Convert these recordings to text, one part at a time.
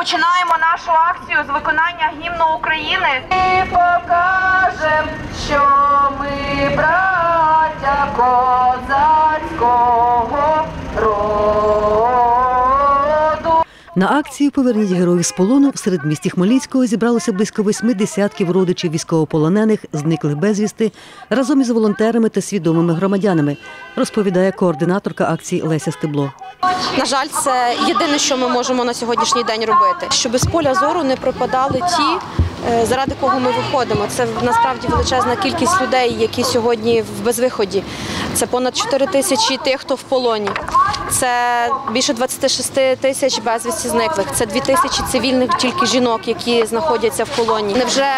розпочинаємо нашу акцію з виконання гімну України. І покажем, що ми браття козацького роду. На акцію Поверніть героїв з полону в середмісті Хмельницького зібралося близько восьми десятків родичів військовополонених, зниклих безвісти, разом із волонтерами та свідомими громадянами, розповідає координаторка акції Леся Стебло. На жаль, це єдине, що ми можемо на сьогоднішній день робити, щоб з поля зору не пропадали ті, е, заради кого ми виходимо. Це насправді величезна кількість людей, які сьогодні в безвиході. Це понад 4 тисячі тих, хто в полоні. Це більше 26 тисяч безвісті зниклих. Це 2 тисячі цивільних тільки жінок, які знаходяться в полоні. Невже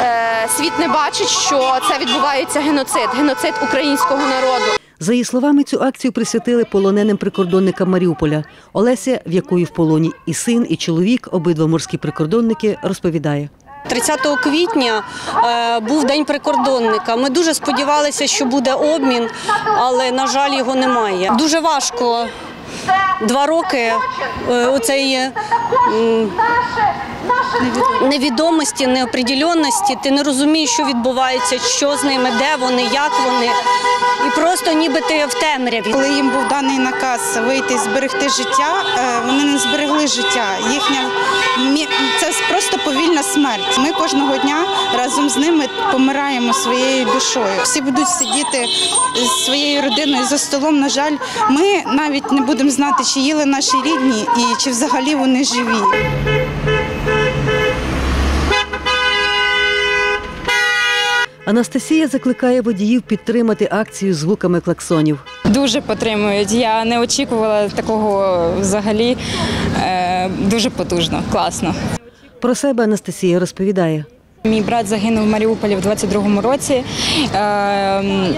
е, світ не бачить, що це відбувається геноцид, геноцид українського народу? За її словами, цю акцію присвятили полоненим прикордонникам Маріуполя. Олеся, в якої в полоні і син, і чоловік, обидва морські прикордонники, розповідає. 30 квітня е, був день прикордонника. Ми дуже сподівалися, що буде обмін, але на жаль, його немає. Дуже важко два роки е, оцеї невідомості, неопределенності. Ти не розумієш, що відбувається, що з ними, де вони, як вони, і просто ніби ти в темряві. Коли їм був даний наказ вийти і зберегти життя, е, вони не зберегли життя. Їхня це просто повільна смерть. Ми кожного дня разом з ними помираємо своєю душою. Всі будуть сидіти з своєю родиною за столом. На жаль, ми навіть не будемо знати, чи їли наші рідні і чи взагалі вони живі. Анастасія закликає водіїв підтримати акцію звуками клаксонів. Дуже підтримують. Я не очікувала такого взагалі. Е, Дуже потужно, класно. Про себе Анастасія розповідає. Мій брат загинув в Маріуполі в 22-му році. Е,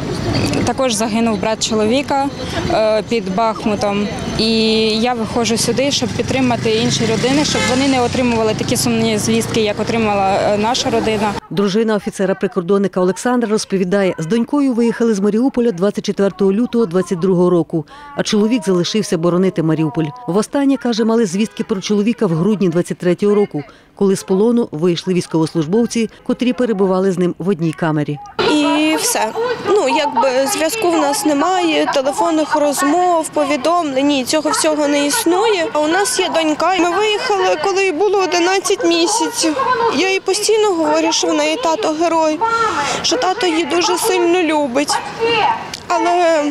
Також загинув брат чоловіка е, під Бахмутом. І я виходжу сюди, щоб підтримати інші родини, щоб вони не отримували такі сумні звістки, як отримала е, наша родина. Дружина офіцера-прикордонника Олександра розповідає, з донькою виїхали з Маріуполя 24 лютого 22 року, а чоловік залишився боронити Маріуполь. Востаннє, каже, мали звістки про чоловіка в грудні 23 року, коли з полону вийшли військовослужбовці, котрі перебували з ним в одній камері. І все. Ну якби зв'язку в нас немає, телефонних розмов, повідомлень. Ні, цього всього не існує. А у нас є донька. Ми виїхали, коли було 11 місяців. Я їй постійно говорю, що в неї тато герой, що тато її дуже сильно любить. Але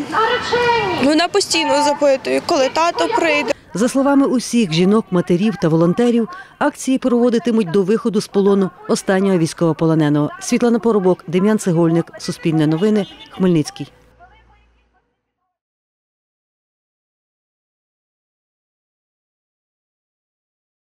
вона постійно запитує, коли тато прийде. За словами усіх жінок, матерів та волонтерів, акції проводитимуть до виходу з полону останнього військовополоненого. Світлана Поробок, Дем'ян Цегольник, Суспільне новини, Хмельницький.